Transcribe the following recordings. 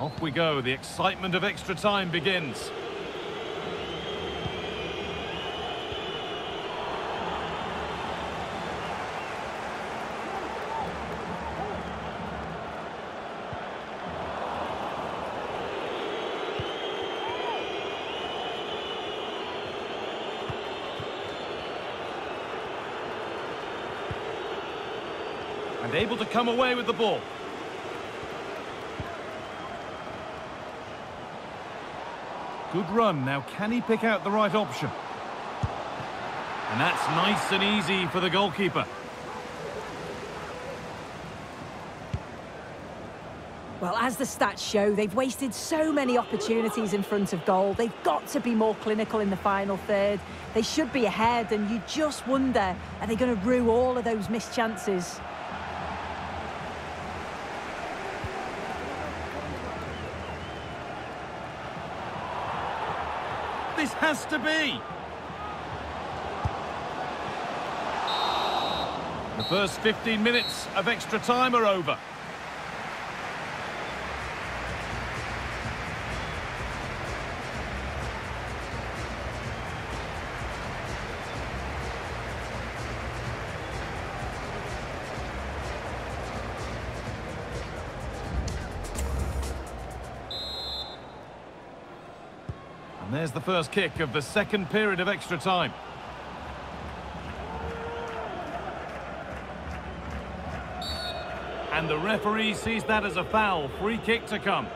Off we go, the excitement of extra time begins. And able to come away with the ball. Good run. Now, can he pick out the right option? And that's nice and easy for the goalkeeper. Well, as the stats show, they've wasted so many opportunities in front of goal. They've got to be more clinical in the final third. They should be ahead, and you just wonder, are they going to rue all of those missed chances? This has to be. The first 15 minutes of extra time are over. And there's the first kick of the second period of extra time. And the referee sees that as a foul. Free kick to come.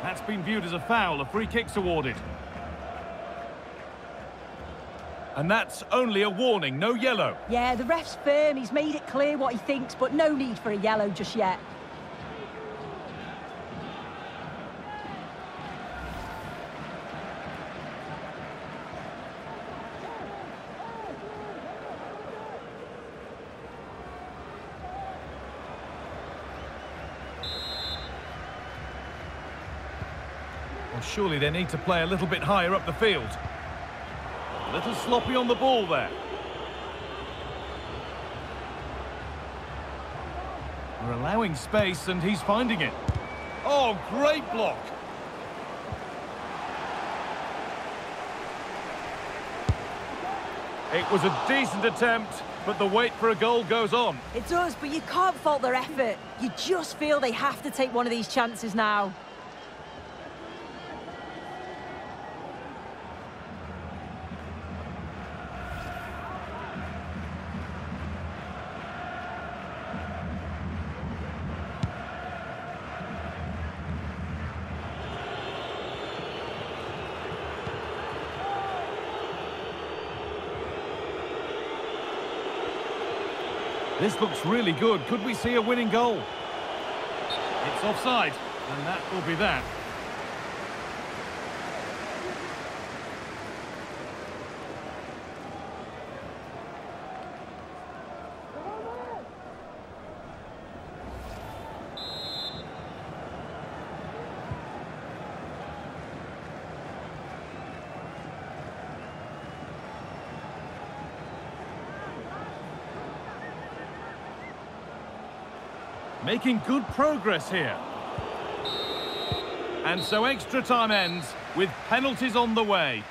That's been viewed as a foul. A free kick's awarded. And that's only a warning, no yellow. Yeah, the ref's firm. He's made it clear what he thinks, but no need for a yellow just yet. Well, surely they need to play a little bit higher up the field. A little sloppy on the ball there. We're allowing space and he's finding it. Oh, great block. It was a decent attempt, but the wait for a goal goes on. It does, but you can't fault their effort. You just feel they have to take one of these chances now. This looks really good. Could we see a winning goal? It's offside, and that will be that. Making good progress here. And so extra time ends with penalties on the way.